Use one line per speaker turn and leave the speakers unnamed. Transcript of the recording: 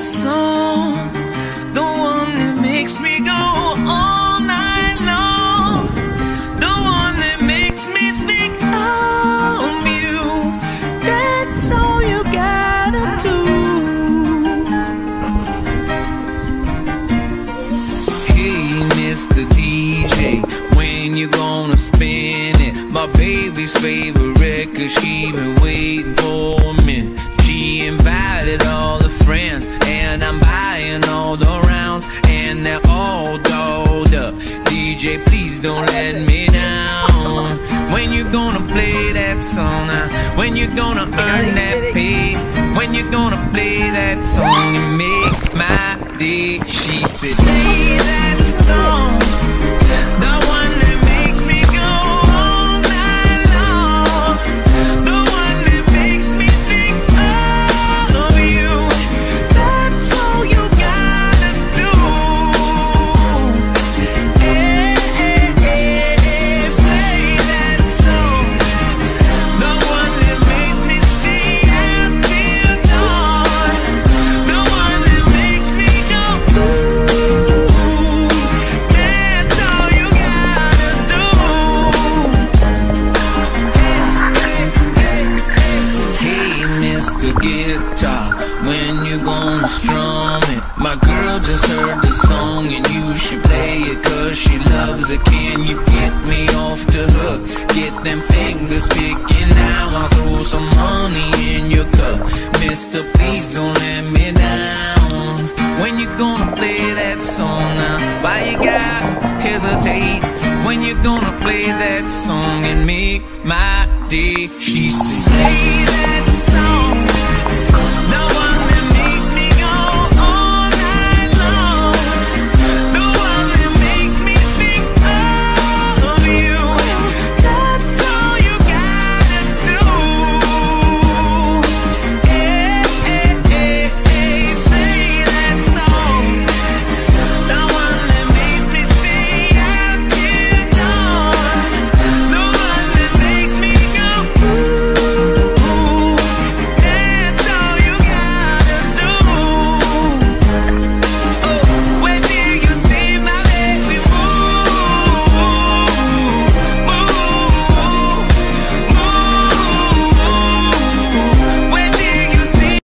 song, the one that makes me go all night long, the one that makes me think of you. That's all you gotta do. Hey, Mr. DJ, when you gonna spin it? My baby's favorite record, she been don't let me down. When you gonna play that song now? When you gonna earn that pay? When you gonna play that song and make my day? She said, when you gonna strum it? My girl just heard the song and you should play it cause she loves it. Can you get me off the hook? Get them fingers picking now. I'll throw some money in your cup. Mister, please don't let me down. When you gonna play that song now? Why you gotta hesitate? When you gonna play that song and make my day? She said,